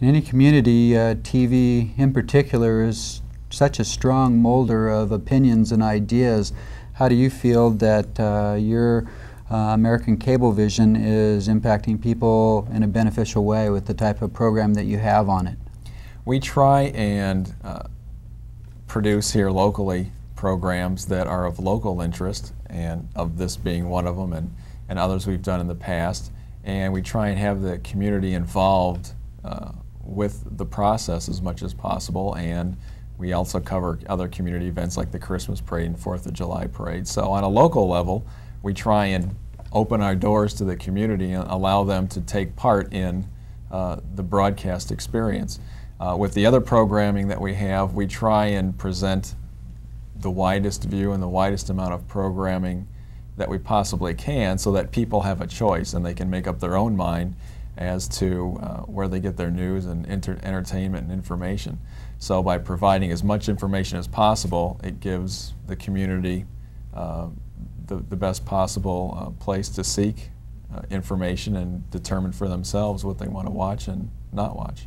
In any community, uh, TV in particular is such a strong molder of opinions and ideas. How do you feel that uh, your uh, American Cablevision is impacting people in a beneficial way with the type of program that you have on it? We try and uh, produce here locally programs that are of local interest, and of this being one of them, and, and others we've done in the past. And we try and have the community involved uh, with the process as much as possible. And we also cover other community events like the Christmas parade and Fourth of July parade. So on a local level, we try and open our doors to the community and allow them to take part in uh, the broadcast experience. Uh, with the other programming that we have, we try and present the widest view and the widest amount of programming that we possibly can so that people have a choice and they can make up their own mind as to uh, where they get their news and entertainment and information. So by providing as much information as possible, it gives the community uh, the, the best possible uh, place to seek uh, information and determine for themselves what they want to watch and not watch.